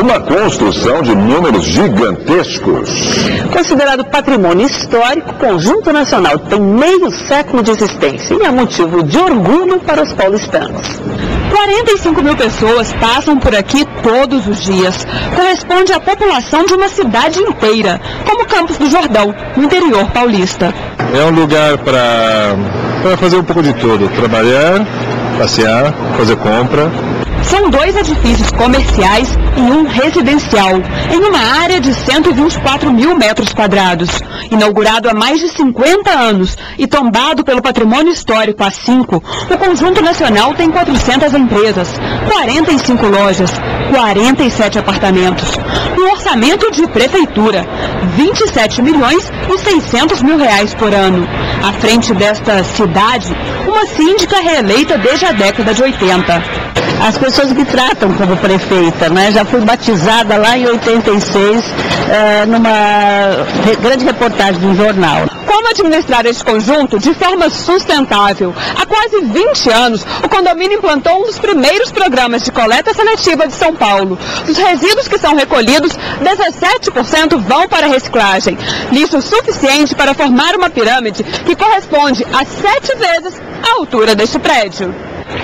uma construção de números gigantescos. Considerado patrimônio histórico, Conjunto Nacional tem meio século de existência e é motivo de orgulho para os paulistanos. 45 mil pessoas passam por aqui todos os dias. Corresponde à população de uma cidade inteira, como Campos do Jordão, no interior paulista. É um lugar para fazer um pouco de tudo: trabalhar, passear, fazer compra. São dois edifícios comerciais e um residencial, em uma área de 124 mil metros quadrados. Inaugurado há mais de 50 anos e tombado pelo patrimônio histórico há cinco, o Conjunto Nacional tem 400 empresas, 45 lojas, 47 apartamentos. Um orçamento de prefeitura, 27 milhões e 600 mil reais por ano. À frente desta cidade, uma síndica reeleita desde a década de 80 as pessoas que tratam como prefeita, né? Já fui batizada lá em 86, eh, numa grande reportagem de um jornal. Como administrar esse conjunto de forma sustentável? Há quase 20 anos, o condomínio implantou um dos primeiros programas de coleta seletiva de São Paulo. Dos resíduos que são recolhidos, 17% vão para reciclagem. Lixo suficiente para formar uma pirâmide que corresponde a sete vezes a altura deste prédio.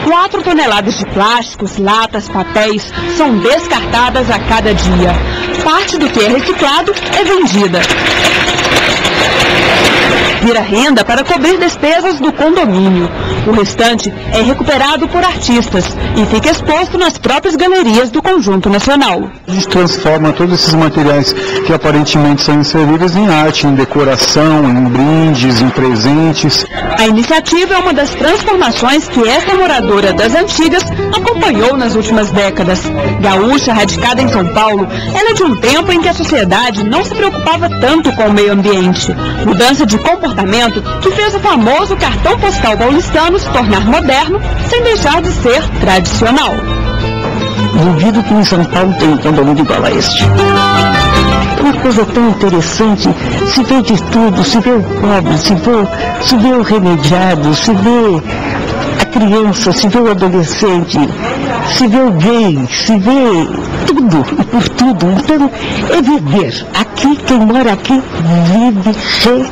4 toneladas de plásticos, latas, papéis são descartadas a cada dia. Parte do que é reciclado é vendida vira renda para cobrir despesas do condomínio. O restante é recuperado por artistas e fica exposto nas próprias galerias do Conjunto Nacional. A gente transforma todos esses materiais que aparentemente são inseríveis em arte, em decoração, em brindes, em presentes. A iniciativa é uma das transformações que esta moradora das antigas acompanhou nas últimas décadas. Gaúcha, radicada em São Paulo, ela é de um tempo em que a sociedade não se preocupava tanto com o meio ambiente. Mudança de comportamento comportamento que fez o famoso cartão postal paulistano se tornar moderno sem deixar de ser tradicional. Duvido que em São Paulo tenha um condomínio igual a este. É uma coisa tão interessante, se vê de tudo, se vê o pobre, se vê, se vê o remediado, se vê a criança, se vê o adolescente, se vê o gay, se vê tudo e por tudo. Então, é viver. Aqui, quem mora aqui, vive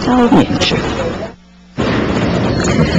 realmente.